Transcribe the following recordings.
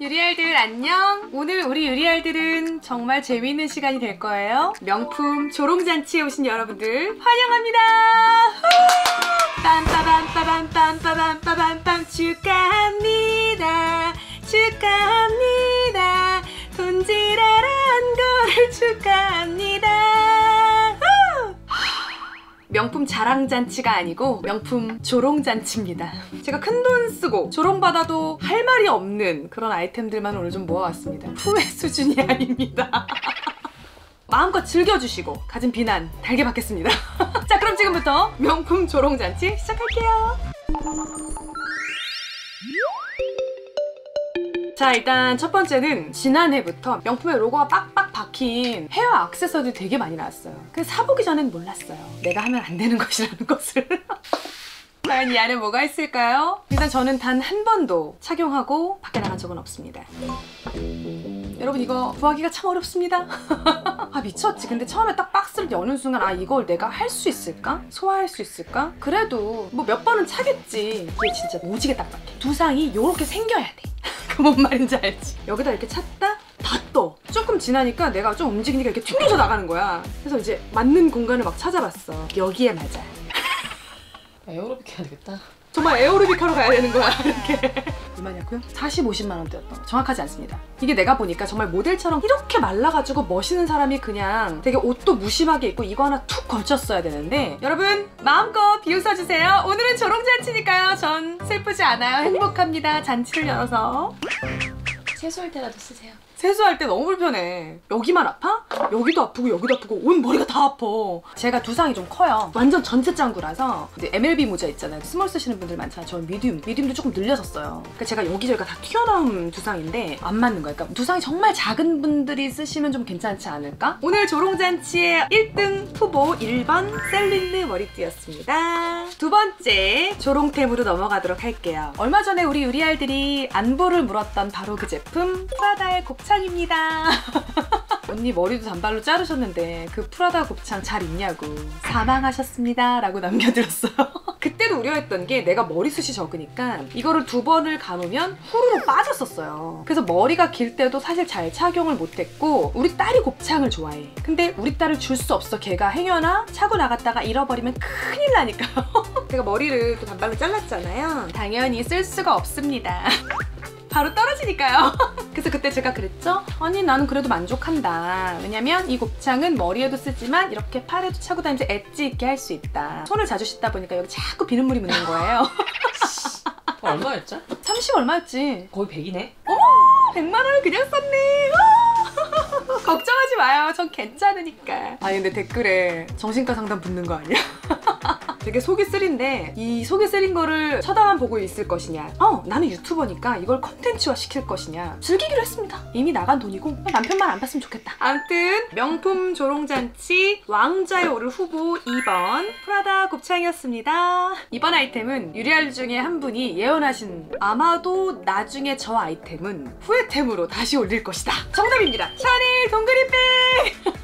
유리알들 안녕! 오늘 우리 유리알들은 정말 재미있는 시간이 될 거예요. 명품 조롱잔치에 오신 여러분들 환영합니다! 빰빠밤빠밤빰빠밤빠밤빰 축하합니다. 축하합니다. 돈지랄한 거를 축하합니다. 후! 명품 자랑잔치가 아니고 명품 조롱잔치입니다. 제가 큰 돈 쓰고 조롱받아도 할 말이 없는 그런 아이템들만 오늘 좀 모아왔습니다. 후회 수준이 아닙니다. 마음껏 즐겨주시고 가진 비난 달게 받겠습니다. 자 그럼 지금부터 명품 조롱잔치 시작할게요. 자 일단 첫 번째는 지난해부터 명품의 로고가 빡빡 박힌 헤어 액세서리들이 되게 많이 나왔어요. 근데 사보기 전엔 몰랐어요. 내가 하면 안 되는 것이라는 것을. 과연 이 안에 뭐가 있을까요? 일단 저는 단 한 번도 착용하고 밖에 나간 적은 없습니다. 여러분 이거 구하기가 참 어렵습니다. 아 미쳤지. 근데 처음에 딱 박스를 여는 순간 아 이걸 내가 할 수 있을까? 소화할 수 있을까? 그래도 뭐 몇 번은 차겠지. 이게 진짜 오지게 딱딱해. 두상이 요렇게 생겨야 돼. 그 뭔 말인지 알지? 여기다 이렇게 찼다? 다 떠. 조금 지나니까 내가 좀 움직이니까 이렇게 튕겨져 나가는 거야. 그래서 이제 맞는 공간을 막 찾아봤어. 여기에 맞아. 에어로빅 해야 되겠다. 정말 에어로빅 하러 가야 되는 거야 이렇게 얼마냐고요? 40, 50만 원대였던 거. 정확하지 않습니다. 이게 내가 보니까 정말 모델처럼 이렇게 말라가지고 멋있는 사람이 그냥 되게 옷도 무심하게 입고 이거 하나 툭 걸쳤어야 되는데 여러분 마음껏 비웃어주세요. 오늘은 조롱잔치니까요. 전 슬프지 않아요. 행복합니다. 잔치를 열어서. 세수할 때라도 쓰세요. 세수할 때 너무 불편해. 여기만 아파? 여기도 아프고 여기도 아프고 온 머리가 다 아파. 제가 두상이 좀 커요. 완전 전체 짱구라서 MLB 모자 있잖아요. small 쓰시는 분들 많잖아요. 저는 medium. Medium도 조금 늘렸었어요. 그러니까 제가 여기저기가 다 튀어나온 두상인데 안 맞는 거예요. 그러니까 두상이 정말 작은 분들이 쓰시면 좀 괜찮지 않을까? 오늘 조롱잔치의 1등 후보 1번 셀린느 머리띠였습니다. 두 번째 조롱템으로 넘어가도록 할게요. 얼마 전에 우리 유리알들이 안부를 물었던 바로 그 제품 프라다의 곱창 입니다. 언니 머리도 단발로 자르셨는데 그 프라다 곱창 잘 있냐고 사망하셨습니다 라고 남겨드렸어요. 그때도 우려했던 게 내가 머리숱이 적으니까 이거를 두 번을 감으면 후루룩 빠졌었어요. 그래서 머리가 길 때도 사실 잘 착용을 못했고 우리 딸이 곱창을 좋아해. 근데 우리 딸을 줄 수 없어. 걔가 행여나 차고 나갔다가 잃어버리면 큰일 나니까요 제가 머리를 또 단발로 잘랐잖아요. 당연히 쓸 수가 없습니다. 바로 떨어지니까요. 그래서 그때 제가 그랬죠? 아니 나는 그래도 만족한다. 왜냐면 이 곱창은 머리에도 쓰지만 이렇게 팔에도 차고 다니면서 엣지 있게 할 수 있다. 손을 자주 씻다 보니까 여기 자꾸 비눗물이 묻는 거예요. 어, 얼마였죠? 30 얼마였지? 거의 100이네. 100만 원을 그냥 썼네. 아! 걱정하지 마요. 전 괜찮으니까. 아니 근데 댓글에 정신과 상담 붙는 거 아니야? 되게 속이 쓰린데 이 속이 쓰린 거를 쳐다만 보고 있을 것이냐? 어 나는 유튜버니까 이걸 컨텐츠화 시킬 것이냐? 즐기기로 했습니다. 이미 나간 돈이고 남편만 안 봤으면 좋겠다. 암튼 명품 조롱잔치 왕자의 오를 후보 2번 프라다 곱창이었습니다. 이번 아이템은 유리알 중에 한 분이 예언하신 아마도 나중에 저 아이템은 후회템으로 다시 올릴 것이다. 정답입니다. 샤넬 동그리백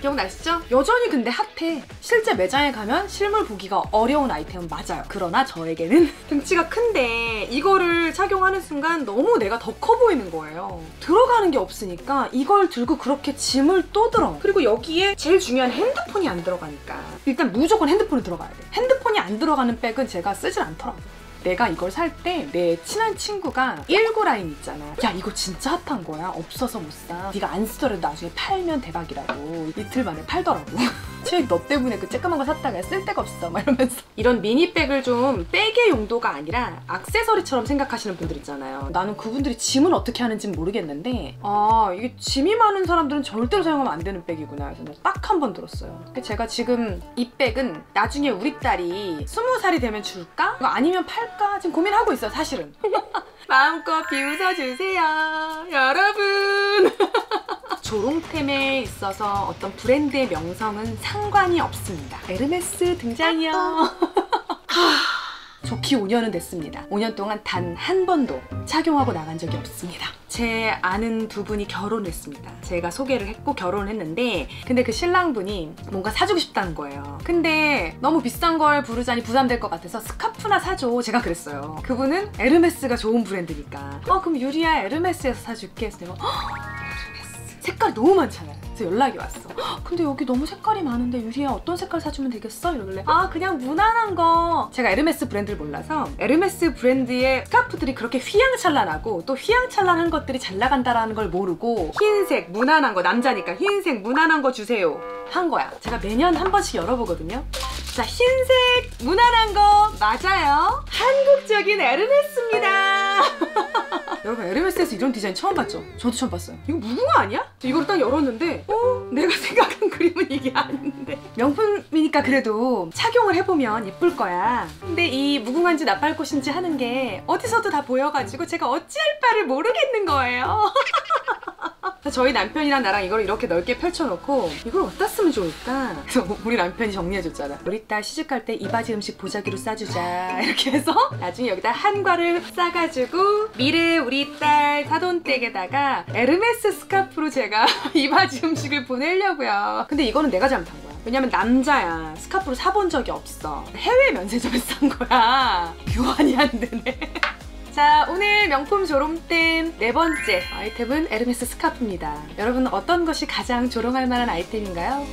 기억나시죠? 여전히 근데 핫해. 실제 매장에 가면 실물 보기가 어려운 아이템은 맞아요. 그러나 저에게는 등치가 큰데 이거를 착용하는 순간 너무 내가 더 커 보이는 거예요. 들어가는 게 없으니까 이걸 들고 그렇게 짐을 또 들어. 그리고 여기에 제일 중요한 핸드폰이 안 들어가니까 일단 무조건 핸드폰이 들어가야 돼. 핸드폰이 안 들어가는 백은 제가 쓰질 않더라고요. 내가 이걸 살 때 내 친한 친구가 19 라인 있잖아. 야 이거 진짜 핫한 거야. 없어서 못 사. 네가 안 쓰더라도 나중에 팔면 대박이라고. 이틀 만에 팔더라고. 최너 때문에 그 쬐끄만 거 샀다가 쓸 데가 없어. 막 이러면서. 이런 미니백을 좀 백의 용도가 아니라 액세서리처럼 생각하시는 분들 있잖아요. 나는 그분들이 짐을 어떻게 하는지 모르겠는데 아 이게 짐이 많은 사람들은 절대로 사용하면 안 되는 백이구나. 그래서 딱 한 번 들었어요. 근데 제가 지금 이 백은 나중에 우리 딸이 20살이 되면 줄까? 아니면 팔까? 지금 고민하고 있어요, 사실은. 마음껏 비웃어주세요, 여러분. 조롱템에 있어서 어떤 브랜드의 명성은 상관이 없습니다. 에르메스 등장이요. 하, 족히 족히 5년은 됐습니다. 5년 동안 단 한 번도 착용하고 나간 적이 없습니다. 제 아는 두 분이 결혼했습니다. 제가 소개를 했고 결혼을 했는데 근데 그 신랑분이 뭔가 사주고 싶다는 거예요. 근데 너무 비싼 걸 부르자니 부담될 것 같아서 스카프나 사줘. 제가 그랬어요. 그분은 에르메스가 좋은 브랜드니까. 어 그럼 유리야 에르메스에서 사줄게. 그래서 내가 "헉, 에르메스. 색깔이 너무 많잖아요. 그래서 연락이 왔어. "헉, 근데 여기 너무 색깔이 많은데 유리야 어떤 색깔 사주면 되겠어? 이러길래 아 그냥 무난한 거. 제가 에르메스 브랜드를 몰라서 에르메스 브랜드의 스카프들이 그렇게 휘황찬란하고 또 휘황찬란한 것들이 잘 나간다라는 걸 모르고 흰색 무난한 거 남자니까 흰색 무난한 거 주세요 한 거야. 제가 매년 한 번씩 열어보거든요. 자 흰색 무난한 거 맞아요. 한국적인 에르메스입니다. 여러분 에르메스에서 이런 디자인 처음 봤죠? 저도 처음 봤어요. 이거 무궁화 아니야? 이걸 딱 열었는데 어? 내가 생각한 그림은 이게 아닌데 명품이니까 그래도 착용을 해보면 예쁠 거야. 근데 이 무궁화인지 나팔꽃인지 하는 게 어디서도 다 보여가지고 제가 어찌할 바를 모르겠는 거예요. 저희 남편이랑 나랑 이걸 이렇게 넓게 펼쳐놓고 이걸 어디다 쓰면 좋을까? 그래서 우리 남편이 정리해줬잖아. 우리 딸 시집갈 때 이 바지 음식 보자기로 싸주자. 이렇게 해서 나중에 여기다 한과를 싸가지고 미래 우리 딸 사돈댁에다가 에르메스 스카프로 제가 이 바지 음식을 보내려고요. 근데 이거는 내가 잘못한 거야. 왜냐면 남자야. 스카프로 사본 적이 없어. 해외 면세점에서 산 거야. 교환이 안 되네. 자, 오늘 명품 조롱템 네 번째 아이템은 에르메스 스카프입니다. 여러분 어떤 것이 가장 조롱할 만한 아이템인가요?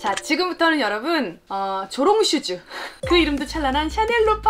자, 지금부터는 여러분 어, 조롱 슈즈. 그 이름도 찬란한 샤넬 로퍼.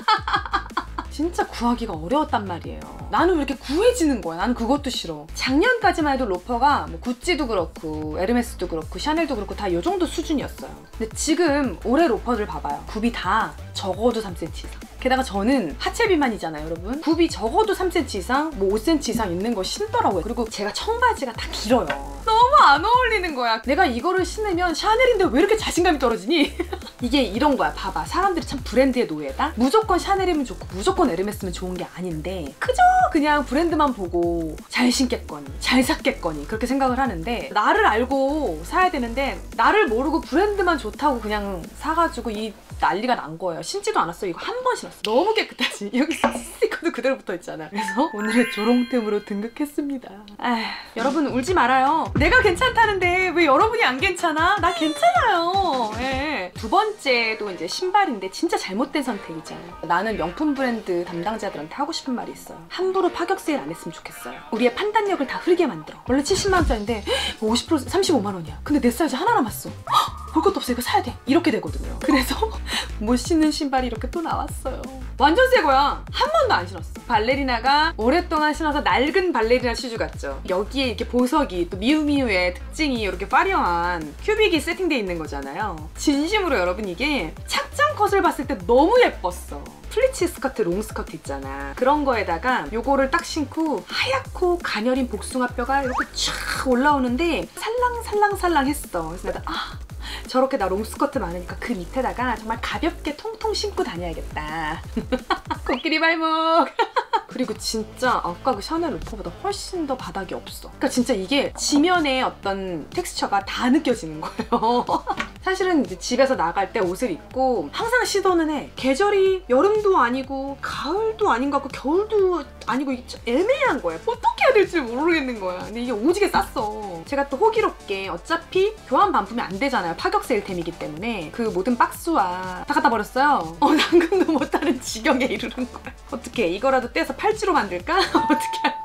진짜 구하기가 어려웠단 말이에요. 나는 왜 이렇게 구해지는 거야? 나는 그것도 싫어. 작년까지만 해도 로퍼가 뭐 구찌도 그렇고 에르메스도 그렇고 샤넬도 그렇고 다 이 정도 수준이었어요. 근데 지금 올해 로퍼들 봐봐요. 굽이 다 적어도 3cm 이상. 게다가 저는 하체 비만이잖아요, 여러분. 굽이 적어도 3cm 이상, 뭐 5cm 이상 있는 거 신더라고요. 그리고 제가 청바지가 다 길어요. 너무 안 어울리는 거야. 내가 이거를 신으면 샤넬인데 왜 이렇게 자신감이 떨어지니? 이게 이런 거야. 봐봐. 사람들이 참 브랜드의 노예다? 무조건 샤넬이면 좋고 무조건 에르메스면 좋은 게 아닌데 그저 그냥 브랜드만 보고 잘 신겠거니 잘 샀겠거니 그렇게 생각을 하는데 나를 알고 사야 되는데 나를 모르고 브랜드만 좋다고 그냥 사가지고 이 난리가 난 거예요. 신지도 않았어. 이거 한 번 신었어. 너무 깨끗하지? 여기 스티커도 그대로 붙어 있잖아. 그래서 오늘의 조롱템으로 등극했습니다. 아휴, 여러분 울지 말아요. 내가 괜찮다는데 왜 여러분이 안 괜찮아? 나 괜찮아요. 예. 두번 째도 이제 신발인데 진짜 잘못된 선택이죠. 나는 명품 브랜드 담당자들한테 하고 싶은 말이 있어요. 함부로 파격 세일 안 했으면 좋겠어요. 우리의 판단력을 다 흐리게 만들어. 원래 70만 원짜리인데 50% 35만 원이야. 근데 내 사이즈 하나 남았어. 헉, 볼 것도 없어 이거 사야 돼. 이렇게 되거든요. 그래서 못 신는 신발이 이렇게 또 나왔어요. 완전 새 거야. 한 번도 안 신었어. 발레리나가 오랫동안 신어서 낡은 발레리나 슈즈 같죠. 여기에 이렇게 보석이 또 미우미우의 특징이 이렇게 화려한 큐빅이 세팅돼 있는 거잖아요. 진심으로 여러분 이게 착장 컷을 봤을 때 너무 예뻤어. 플리츠 스커트, 롱 스커트 있잖아. 그런 거에다가 요거를 딱 신고 하얗고 가녀린 복숭아뼈가 이렇게 쫙 올라오는데 살랑살랑살랑 했어. 그래서 내가 아 저렇게 나 롱스커트 많으니까 그 밑에다가 정말 가볍게 통통 신고 다녀야겠다. 코끼리 발목. 그리고 진짜 아까 그 샤넬 로퍼보다 훨씬 더 바닥이 없어. 그러니까 진짜 이게 지면의 어떤 텍스처가 다 느껴지는 거예요. 사실은 이제 집에서 나갈 때 옷을 입고 항상 시도는 해. 계절이 여름도 아니고 가을도 아닌 것 같고 겨울도 아니고 이게 좀 애매한 거야. 어떻게 해야 될지 모르겠는 거야. 근데 이게 오지게 쌌어. 제가 또 호기롭게 어차피 교환 반품이 안 되잖아요. 파격 세일템이기 때문에 그 모든 박스와 다 갖다 버렸어요. 어, 당근도 못하는 지경에 이르는 거야. 어떻게 이거라도 떼서 팔찌로 만들까? 어떻게?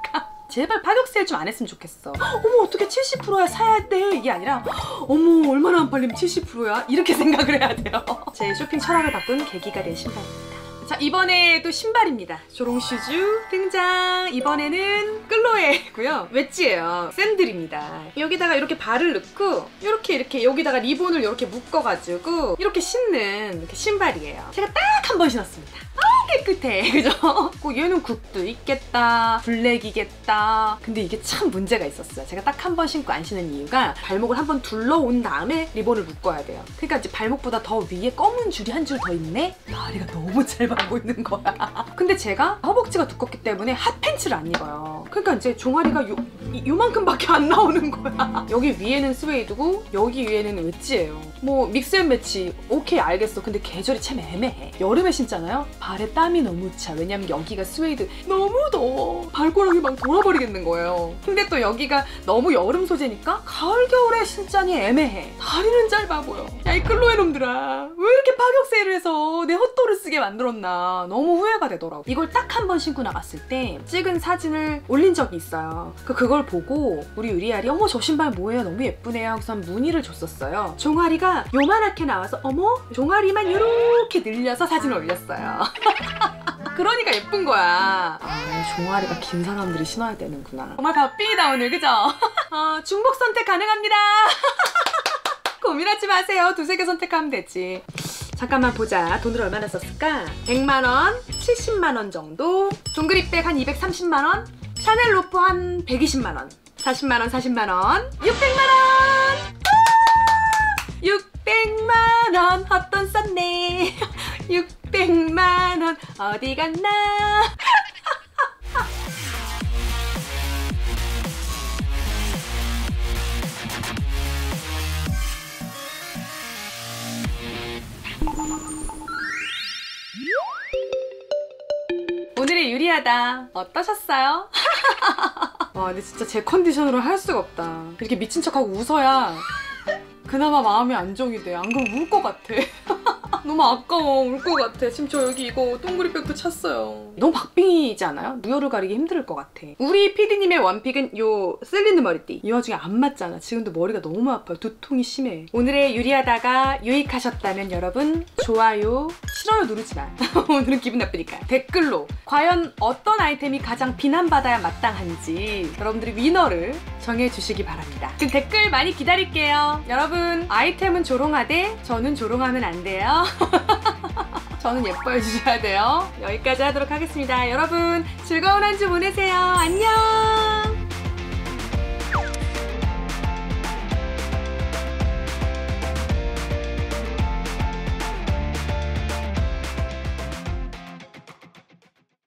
제발 파격 세일 좀 안 했으면 좋겠어. 어머 어떻게 70%야 사야 돼 이게 아니라 어머 얼마나 안 팔리면 70%야 이렇게 생각을 해야 돼요. 제 쇼핑 철학을 바꾼 계기가 된 신발입니다. 자 이번에 또 신발입니다. 조롱 슈즈 등장. 이번에는 끌로에고요. 웨지예요. 샌들입니다. 여기다가 이렇게 발을 넣고 이렇게 이렇게 여기다가 리본을 이렇게 묶어가지고 이렇게 신는 이렇게 신발이에요. 제가 딱 한 번 신었습니다. 아 깨끗해. 그죠? 꼭 얘는 굽도 있겠다 블랙이겠다. 근데 이게 참 문제가 있었어요. 제가 딱 한 번 신고 안 신는 이유가 발목을 한 번 둘러온 다음에 리본을 묶어야 돼요. 그러니까 이제 발목보다 더 위에 검은 줄이 한 줄 더 있네? 다리가 너무 짧아 보이는 거야. 근데 제가 허벅지가 두껍기 때문에 핫팬츠를 안 입어요 그러니까 이제 종아리가 요, 이- 요만큼밖에 안 나오는 거야. 여기 위에는 스웨이드고 여기 위에는 웨지예요. 뭐 mix and match 오케이 알겠어. 근데 계절이 참 애매해. 여름에 신잖아요. 발에 땀이 너무 차. 왜냐면 여기가 스웨이드 너무 더워. 발가락이 막 돌아버리겠는 거예요. 근데 또 여기가 너무 여름 소재니까 가을 겨울에 신자니 애매해. 다리는 짧아 보여. 야이 클로에 놈들아 왜 이렇게 파격 세일을 해서 내 헛돌을 쓰게 만들었나 너무 후회가 되더라고. 이걸 딱 한 번 신고 나갔을 때 찍은 사진을 올린 적이 있어요. 그 그걸 보고 우리 유리알이 어머 저 신발 뭐예요? 너무 예쁘네요. 하고서 문의를 줬었어요. 종아리가 요만하게 나와서 어머 종아리만 이렇게 늘려서 사진을 올렸어요. 그러니까 예쁜 거야. 아, 종아리가 긴 사람들이 신어야 되는구나. 정말 바삐다 오늘 그죠? 어, 중복 선택 가능합니다. 고민하지 마세요. 두세 개 선택하면 되지. 잠깐만 보자. 돈을 얼마나 썼을까? 100만 원, 70만 원 정도, 동그립백 한 230만 원, 샤넬 로퍼 한 120만 원, 40만 원, 40만 원, 600만 원. 600만 원 헛돈 썼네. 600만 원 어디 갔나? 유리하다 어떠셨어요? 와 근데 진짜 제 컨디션으로 할 수가 없다 이렇게 미친 척하고 웃어야 그나마 마음이 안정이 돼. 안 그러면 울 것 같아. 너무 아까워. 울 것 같아. 지금 저 여기 이거 동그리백도 찼어요. 너무 박빙이지 않아요? 무효를 가리기 힘들 것 같아. 우리 PD님의 원픽은 요 셀린드 머리띠. 이 와중에 안 맞잖아. 지금도 머리가 너무 아파요. 두통이 심해. 오늘의 유리하다가 유익하셨다면 여러분 좋아요, 싫어요 누르지 마. 오늘은 기분 나쁘니까. 댓글로 과연 어떤 아이템이 가장 비난받아야 마땅한지 여러분들이 위너를 정해주시기 바랍니다. 그럼 댓글 많이 기다릴게요. 여러분 아이템은 조롱하되 저는 조롱하면 안 돼요. 저는 예뻐해 주셔야 돼요. 여기까지 하도록 하겠습니다. 여러분 즐거운 한 주 보내세요. 안녕.